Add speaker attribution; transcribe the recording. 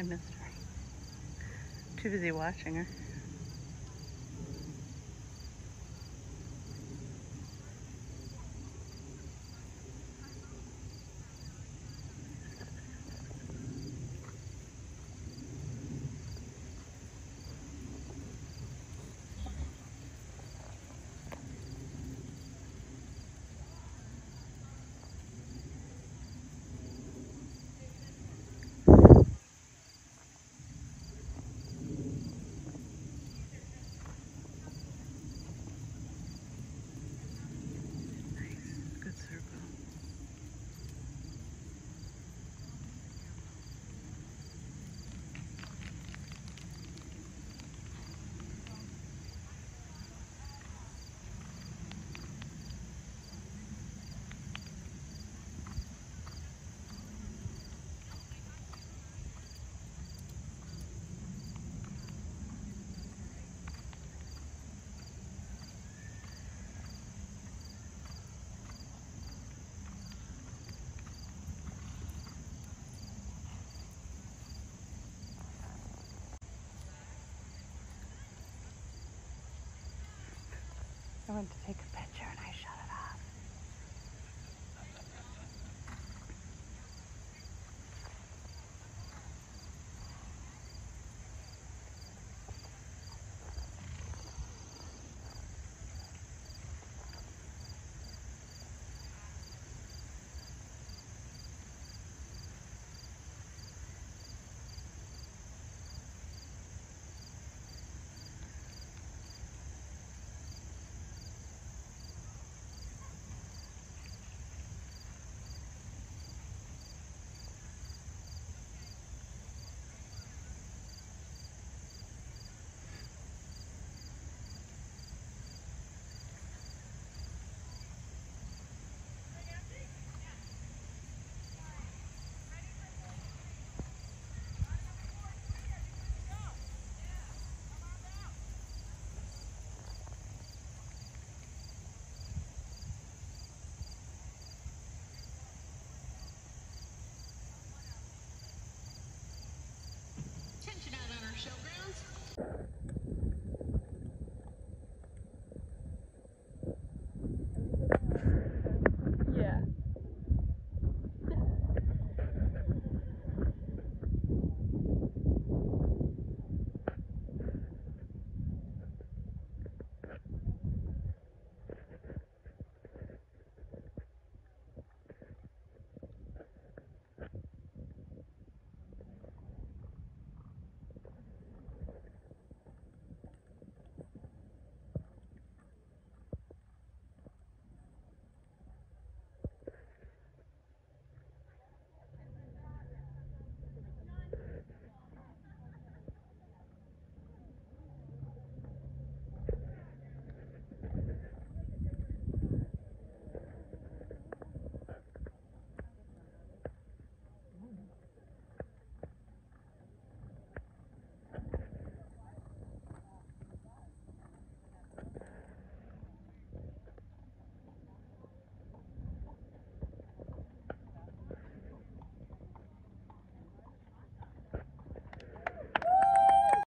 Speaker 1: I missed her. Too busy watching her. I went to take a